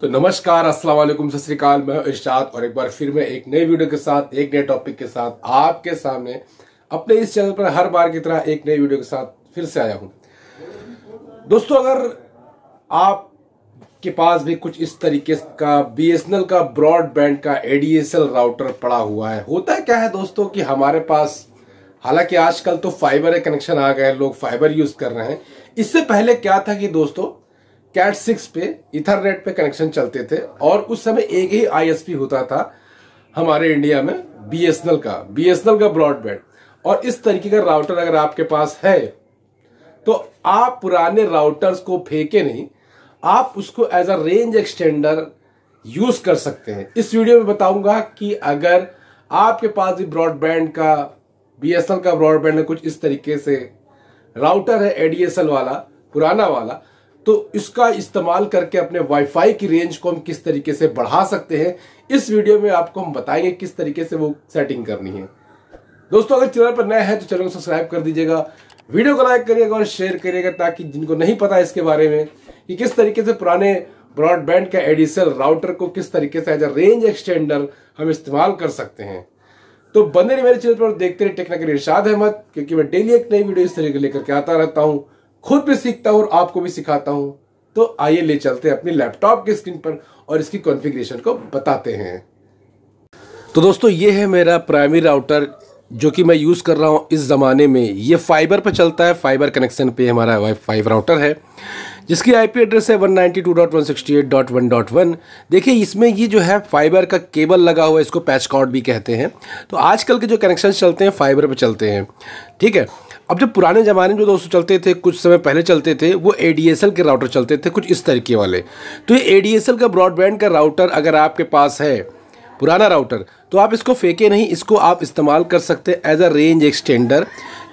तो नमस्कार, अस्सलाम वालेकुम, सत श्रीकाल मैं इरशाद और एक बार फिर मैं एक नए वीडियो के साथ, एक नए टॉपिक के साथ आपके सामने अपने इस चैनल पर हर बार की तरह एक नई वीडियो के साथ फिर से आया हूँ। दोस्तों, अगर आप के पास भी कुछ इस तरीके का बीएसएनएल का ब्रॉडबैंड का एडीएसएल राउटर पड़ा हुआ है, होता है क्या है दोस्तों कि हमारे पास, हालाँकि आजकल तो फाइबर कनेक्शन आ गए लोग फाइबर यूज़ कर रहे हैं। इससे पहले क्या था कि दोस्तों कैट सिक्स पे इथरनेट पे कनेक्शन चलते थे और उस समय एक ही आईएसपी होता था हमारे इंडिया में बीएसएनएल का बीएसएनएल का ब्रॉडबैंड और इस तरीके का राउटर अगर आपके पास है तो आप पुराने राउटर्स को फेंके नहीं, आप उसको as a range extender use कर सकते हैं। इस वीडियो में बताऊँगा कि अगर आपके पास भी ब्रॉडबैंड का बीएसएनएल का ब्रॉडबैंड कुछ इस तरीके से राउटर है एडीएसएल वाला, पुराना वाला तो इसका इस्तेमाल करके अपने वाईफाई की रेंज को हम किस तरीके से बढ़ा सकते हैं, इस वीडियो में आपको हम बताएँगे किस तरीके से वो सेटिंग करनी है। दोस्तों, अगर चैनल पर नए हैं तो चैनल को सब्सक्राइब कर दीजिएगा। वीडियो को लाइक करिएगा और शेयर करिएगा ताकि जिनको नहीं पता इसके बारे में कि किस तरीके से पुराने ब्रॉडबैंड का एडिशनल राउटर को किस तरीके से एज अ रेंज एक्सटेंडर हम इस्तेमाल कर सकते हैं। तो बंदे नहीं मेरे चैनल पर देखते रहे टेक्निकल इरशाद अहमद, क्योंकि मैं डेली एक नई वीडियो इस तरीके लेकर के आता रहता हूँ। खुद भी सीखता हूँ और आपको भी सिखाता हूँ। तो आइए ले चलते हैं अपने लैपटॉप की स्क्रीन पर और इसकी कॉन्फ़िगरेशन को बताते हैं। तो दोस्तों, ये है मेरा प्राइमरी राउटर जो कि मैं यूज़ कर रहा हूँ इस ज़माने में। ये फाइबर पर चलता है, फाइबर कनेक्शन पे हमारा वाई फाइव राउटर है, जिसकी आईपी एड्रेस है 192.168.1.1 देखिए, इसमें ये जो है फाइबर का केबल लगा हुआ है, इसको पैच कॉर्ड भी कहते हैं। तो आजकल के जो कनेक्शन चलते हैं, फाइबर पर चलते हैं। ठीक है अब जो पुराने ज़माने में जो दोस्तों चलते थे, कुछ समय पहले चलते थे, वो एडीएसएल के राउटर चलते थे, कुछ इस तरीके वाले। तो ये एडीएसएल का ब्रॉडबैंड का राउटर अगर आपके पास है, पुराना राउटर तो आप इसको फेंके नहीं, इसको आप इस्तेमाल कर सकते हैं एज अ रेंज एक्सटेंडर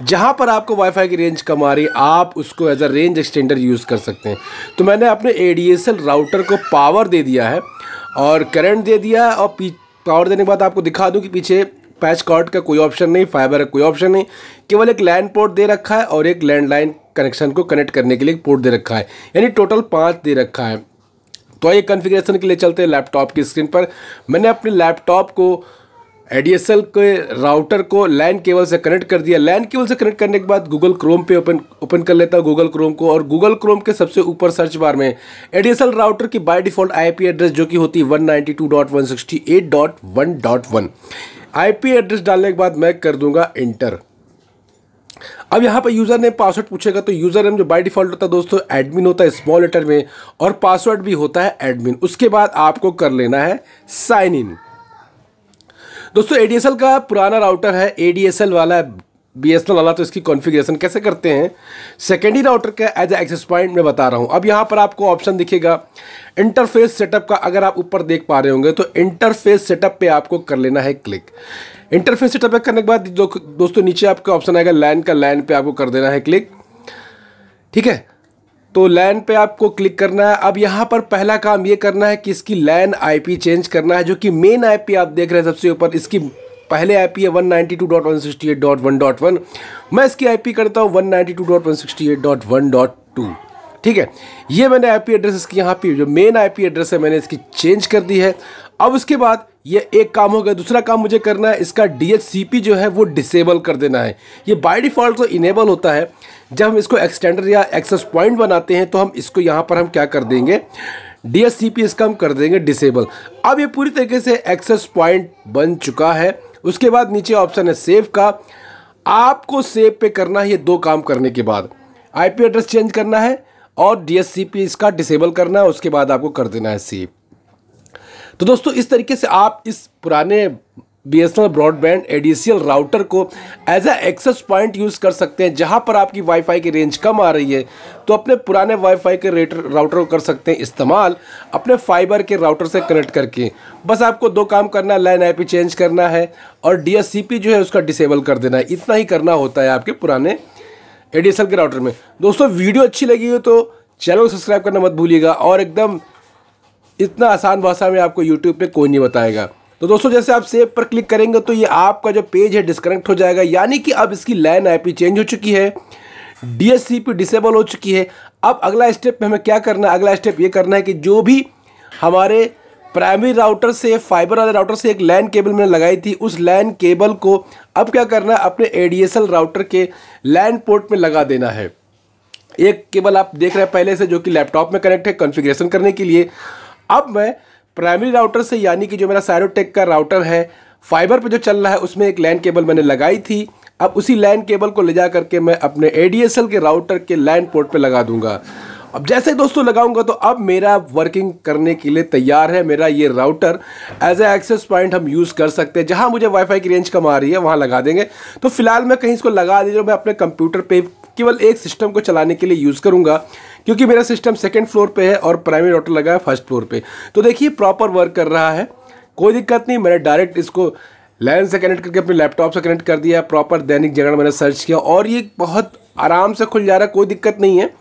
जहाँ पर आपको वाईफाई की रेंज कम आ रही आप उसको as a range extender use कर सकते हैं। तो मैंने अपने एडीएसएल राउटर को पावर दे दिया है और करंट दे दिया और पावर देने के बाद आपको दिखा दूँ कि पीछे पैच कार्ड का कोई ऑप्शन नहीं, फाइबर का कोई ऑप्शन नहीं, केवल एक लैंड पोर्ट दे रखा है और एक लैंडलाइन कनेक्शन को कनेक्ट करने के लिए एक पोर्ट दे रखा है, यानी टोटल पाँच दे रखा है। तो आइए कन्फिग्रेशन के लिए चलते हैं लैपटॉप की स्क्रीन पर। मैंने अपने लैपटॉप को एडीएसएल के राउटर को लैंड केबल से कनेक्ट कर दिया। लैंड केबल से कनेक्ट करने के बाद गूगल क्रोम पे ओपन ओपन कर लेता हूँ गूगल क्रोम को और गूगल क्रोम के सबसे ऊपर सर्च बार में एडीएसएल राउटर की बाय डिफ़ॉल्ट आईपी एड्रेस जो कि होती है one ninety two dot one sixty eight dot one dot one IP address डालने के बाद मैं कर दूँगा इंटर अब यहाँ पर यूज़र नेम पासवर्ड पूछेगा तो यूज़र नेम जो बाय डिफ़ॉल्ट होता है दोस्तों एडमिन होता है स्मॉल लेटर में और पासवर्ड भी होता है एडमिन उसके बाद आपको कर लेना है साइन इन दोस्तों एडीएसएल का पुराना राउटर है। एडीएसएल वाला बी एस वाला तो इसकी कॉन्फ़िगरेशन कैसे करते हैं? सेकेंडरी राउटर का एज एक्सेस पॉइंट मैं बता रहा हूँ। अब यहाँ पर आपको ऑप्शन दिखेगा। इंटरफेस सेटअप का अगर आप ऊपर देख पा रहे होंगे तो इंटरफेस सेटअप पे आपको कर लेना है क्लिक इंटरफेस सेटअप करने के बाद दो, दोस्तों नीचे आपका ऑप्शन आएगा लैन का। लैन पे आपको कर देना है क्लिक ठीक है? तो लैन पे आपको क्लिक करना है। अब यहाँ पर पहला काम ये करना है कि इसकी लैन आईपी चेंज करना है, जो कि मेन आईपी आप देख रहे हैं सबसे ऊपर। इसकी पहले आईपी है 192.168.1.1 मैं इसकी आईपी करता हूँ 192.168.1.2 ठीक है? ये मैंने आईपी एड्रेस इसकी यहाँ पे, जो मेन आईपी एड्रेस है, मैंने इसकी चेंज कर दी है। अब उसके बाद ये एक काम हो गया, दूसरा काम मुझे करना है, इसका डी जो है वो डिसेबल कर देना है। ये बाय डिफ़ॉल्ट तो इनेबल होता है। जब हम इसको एक्सटेंडर या एक्सेस पॉइंट बनाते हैं तो हम इसको यहाँ पर हम क्या कर देंगे? डी इसका हम कर देंगे डिसेबल अब ये पूरी तरीके से एक्सेस पॉइंट बन चुका है। उसके बाद नीचे ऑप्शन है सेव का। आपको सेव पे करना है ये दो काम करने के बाद। आईपी एड्रेस चेंज करना है और डीएससीपी इसका डिसेबल करना है, उसके बाद आपको कर देना है सेव तो दोस्तों, इस तरीके से आप इस पुराने B S N broadband ADCL router को as a access point use कर सकते हैं, जहाँ पर आपकी वाईफाई की रेंज कम आ रही है तो अपने पुराने वाईफाई के रेटर राउटर को कर सकते हैं इस्तेमाल अपने फाइबर के राउटर से कनेक्ट करके। बस आपको दो काम करना है लाइन आईपी चेंज करना है और डीएससीपी जो है उसका डिसेबल कर देना है। इतना ही करना होता है आपके पुराने एडिशल के राउटर में। दोस्तों, वीडियो अच्छी लगी हो तो चैनल को सब्सक्राइब करना मत भूलिएगा और एकदम इतना आसान भाषा में आपको यूट्यूब पे कोई नहीं बताएगा। तो दोस्तों, जैसे आप सेव पर क्लिक करेंगे तो ये आपका जो पेज है डिस्कनेक्ट हो जाएगा। यानी कि अब इसकी लैन आईपी चेंज हो चुकी है डीएससीपी डिसेबल हो चुकी है। अब अगला स्टेप में हमें क्या करना है? अगला स्टेप ये करना है कि जो भी हमारे प्राइमरी राउटर से फाइबर वाले राउटर से एक लैन केबल मैंने लगाई थी, उस लैन केबल को अब क्या करना है? अपने एडीएसएल राउटर के लैन पोर्ट में लगा देना है। एक केबल आप देख रहे हैं पहले से, जो कि लैपटॉप में कनेक्ट है कॉन्फ़िगरेशन करने के लिए। अब मैं प्राइमरी राउटर से यानी कि जो मेरा साइरोटेक का राउटर है फाइबर पर जो चल रहा है, उसमें एक लैंड केबल मैंने लगाई थी। अब उसी लैंड केबल को ले जा करके मैं अपने एडीएसएल के राउटर के लैंड पोर्ट पर लगा दूँगा। अब जैसे दोस्तों लगाऊँगा तो अब मेरा वर्किंग करने के लिए तैयार है मेरा ये router as a access point हम यूज़ कर सकते हैं। जहाँ मुझे वाईफाई की रेंज कम आ रही है, वहाँ लगा देंगे। तो फ़िलहाल मैं कहीं इसको लगा दीजिए, मैं अपने कंप्यूटर पे केवल एक सिस्टम को चलाने के लिए यूज़ करूँगा। क्योंकि मेरा सिस्टम सेकेंड फ्लोर पे है और प्राइमरी राउटर लगा है फ़र्स्ट फ्लोर पे। तो देखिए प्रॉपर वर्क कर रहा है। कोई दिक्कत नहीं, मैंने डायरेक्ट इसको लैन से कनेक्ट करके अपने लैपटॉप से कनेक्ट कर दिया प्रॉपर दैनिक जगह मैंने सर्च किया और ये बहुत आराम से खुल जा रहा है, कोई दिक्कत नहीं है।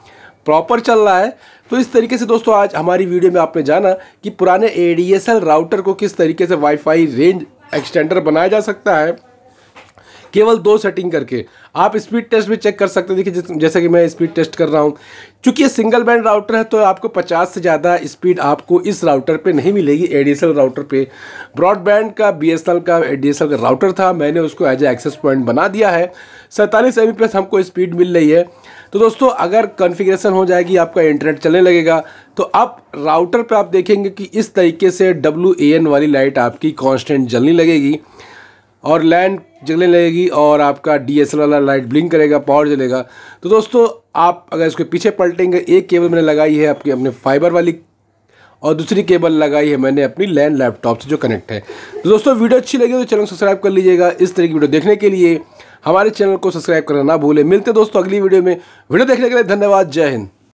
प्रॉपर चल रहा है। तो इस तरीके से दोस्तों, आज हमारी वीडियो में आपने जाना कि पुराने एडीएसएल राउटर को किस तरीके से वाईफाई रेंज एक्सटेंडर बनाया जा सकता है। केवल दो सेटिंग करके। आप स्पीड टेस्ट भी चेक कर सकते हैं। देखिए, जैसे कि मैं स्पीड टेस्ट कर रहा हूँ। क्योंकि ये सिंगल बैंड राउटर है तो आपको 50 से ज़्यादा स्पीड आपको इस राउटर पे नहीं मिलेगी एडीएसएल राउटर पे। ब्रॉडबैंड का बीएसएनएल का एडीएसएल का राउटर था। मैंने उसको एज ए एक्सेस पॉइंट बना दिया है। सैंतालीस एम हमको स्पीड मिल रही है। तो दोस्तों, अगर कॉन्फ़िगरेशन हो जाएगी, आपका इंटरनेट चलने लगेगा। तो अब राउटर पे आप देखेंगे कि इस तरीके से डब्ल्यू वाली लाइट आपकी कांस्टेंट जलने लगेगी। और लैंड जलने लगेगी और आपका डीएसएल वाला लाइट ब्लिंक करेगा पावर जलेगा। तो दोस्तों, आप अगर इसके पीछे पलटेंगे, एक केबल मैंने लगाई है आपकी, अपने फाइबर वाली, और दूसरी केबल लगाई है मैंने अपनी लैंड लैपटॉप से जो कनेक्ट है। तो दोस्तों, वीडियो अच्छी लगी तो चैनल सब्सक्राइब कर लीजिएगा। इस तरह की वीडियो देखने के लिए हमारे चैनल को सब्सक्राइब करना ना भूलें। मिलते दोस्तों अगली वीडियो में। वीडियो देखने के लिए धन्यवाद। जय हिंद।